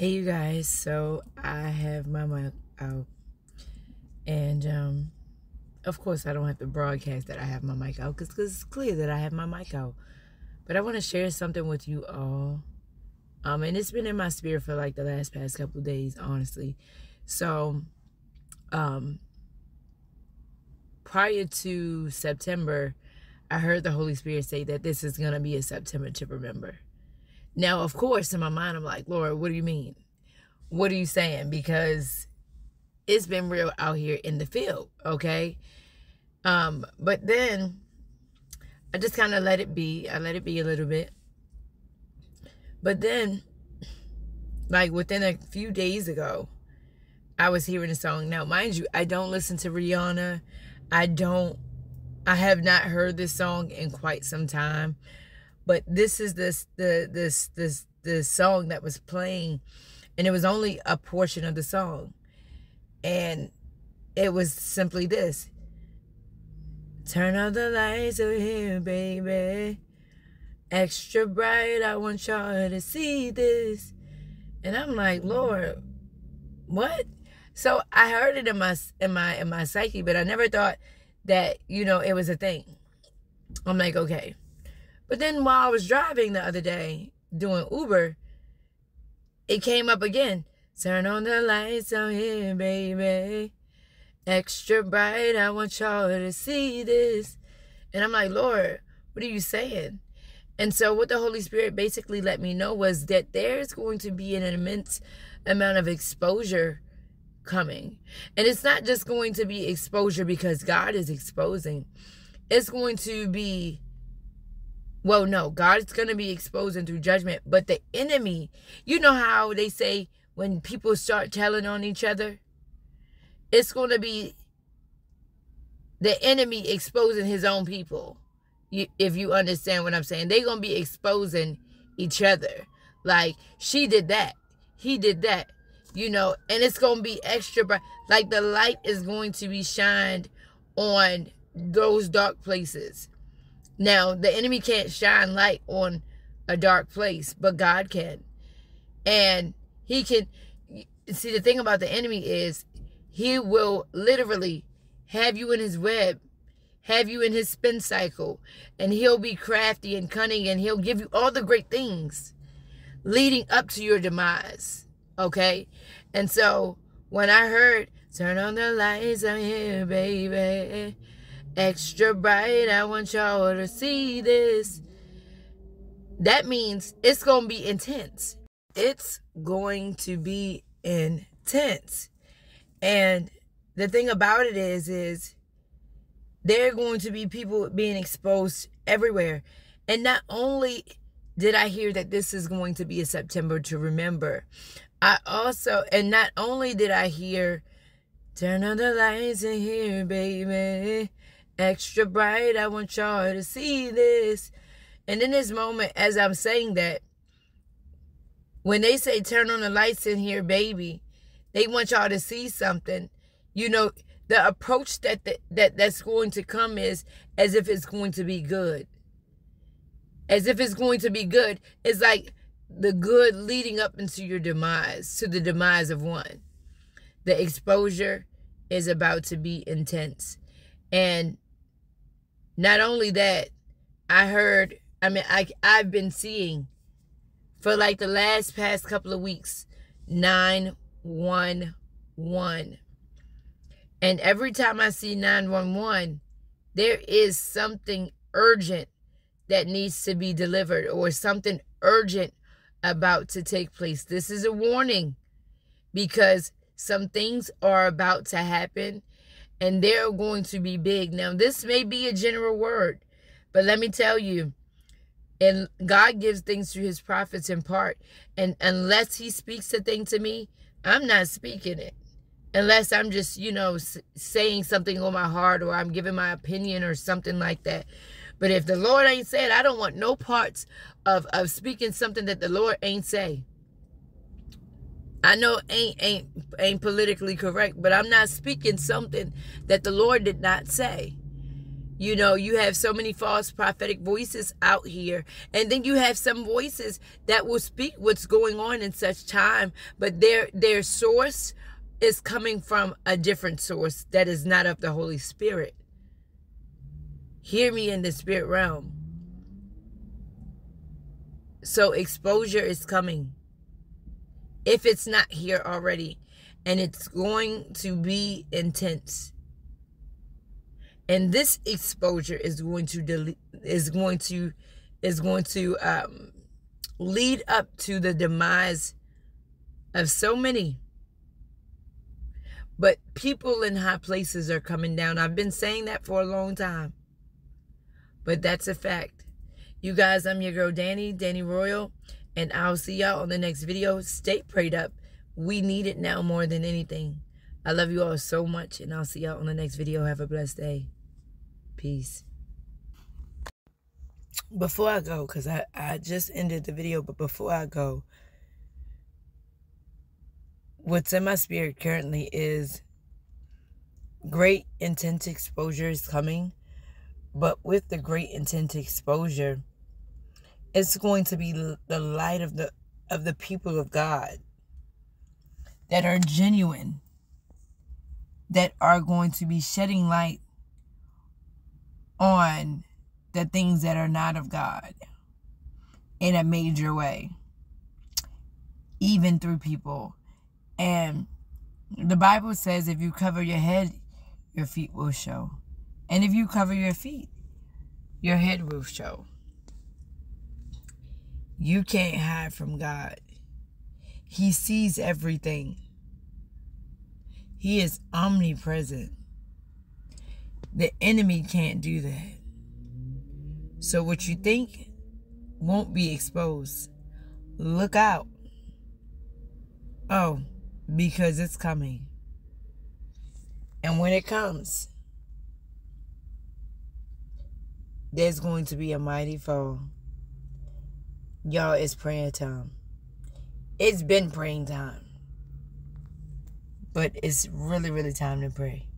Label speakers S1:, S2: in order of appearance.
S1: Hey you guys, so I have my mic out and um of course I don't have to broadcast that I have my mic out because it's clear that I have my mic out. But I want to share something with you all. Um and it's been in my spirit for like the last past couple days, honestly. So um prior to September, I heard the Holy Spirit say that this is going to be a September to remember. Now, of course, in my mind, I'm like, Lord, what do you mean? What are you saying? Because it's been real out here in the field, okay? Um, but then I just kind of let it be. I let it be a little bit. But then, like within a few days ago, I was hearing a song. Now, mind you, I don't listen to Rihanna. I don't, I have not heard this song in quite some time but this is this the this this the song that was playing and it was only a portion of the song. And it was simply this. Turn on the lights over here baby. Extra bright i want y'all to see this. And i'm like lord what? So i heard it in my in my in my psyche but i never thought that you know it was a thing. I'm like okay but then while I was driving the other day doing Uber, it came up again. Turn on the lights out here, baby. Extra bright. I want y'all to see this. And I'm like, Lord, what are you saying? And so what the Holy Spirit basically let me know was that there's going to be an immense amount of exposure coming. And it's not just going to be exposure because God is exposing. It's going to be well, no, God's going to be exposing through judgment, but the enemy, you know how they say when people start telling on each other, it's going to be the enemy exposing his own people. If you understand what I'm saying, they're going to be exposing each other. Like she did that, he did that, you know, and it's going to be extra bright. Like the light is going to be shined on those dark places now, the enemy can't shine light on a dark place, but God can. And he can see the thing about the enemy is he will literally have you in his web, have you in his spin cycle, and he'll be crafty and cunning and he'll give you all the great things leading up to your demise. Okay? And so when I heard, turn on the lights, I'm here, baby extra bright. I want y'all to see this. That means it's going to be intense. It's going to be intense. And the thing about it is, is there are going to be people being exposed everywhere. And not only did I hear that this is going to be a September to remember, I also, and not only did I hear, turn on the lights in here, baby extra bright. I want y'all to see this. And in this moment, as I'm saying that, when they say turn on the lights in here, baby, they want y'all to see something. You know, the approach that the, that that's going to come is as if it's going to be good. As if it's going to be good. It's like the good leading up into your demise, to the demise of one. The exposure is about to be intense. And not only that, I heard, I mean, I, I've been seeing for like the last past couple of weeks 911. And every time I see 911, there is something urgent that needs to be delivered or something urgent about to take place. This is a warning because some things are about to happen and they're going to be big. Now, this may be a general word, but let me tell you, and God gives things to his prophets in part. And unless he speaks a thing to me, I'm not speaking it. Unless I'm just, you know, saying something on my heart or I'm giving my opinion or something like that. But if the Lord ain't said, I don't want no parts of, of speaking something that the Lord ain't say. I know ain't ain't ain't politically correct, but I'm not speaking something that the Lord did not say. You know, you have so many false prophetic voices out here. And then you have some voices that will speak what's going on in such time, but their their source is coming from a different source that is not of the Holy Spirit. Hear me in the spirit realm. So exposure is coming. If it's not here already, and it's going to be intense. And this exposure is going to delete, is going to is going to um, lead up to the demise of so many. But people in high places are coming down. I've been saying that for a long time. But that's a fact. You guys i'm your girl Danni Danni royal and i'll see y'all on the next video stay prayed up we need it now more than anything i love you all so much and i'll see y'all on the next video have a blessed day Peace. Before I go, because I, I just ended the video, but before I go, what's in my spirit currently is great intense exposure is coming. But with the great intense exposure, it's going to be the light of the of the people of God that are genuine, that are going to be shedding light on the things that are not of God in a major way, even through people. And the Bible says if you cover your head, your feet will show. And if you cover your feet, your head will show. You can't hide from God. He sees everything. He is omnipresent. The enemy can't do that. So what you think won't be exposed. Look out. Oh, because it's coming. And when it comes, there's going to be a mighty fall. Y'all, it's praying time. It's been praying time. But it's really, really time to pray.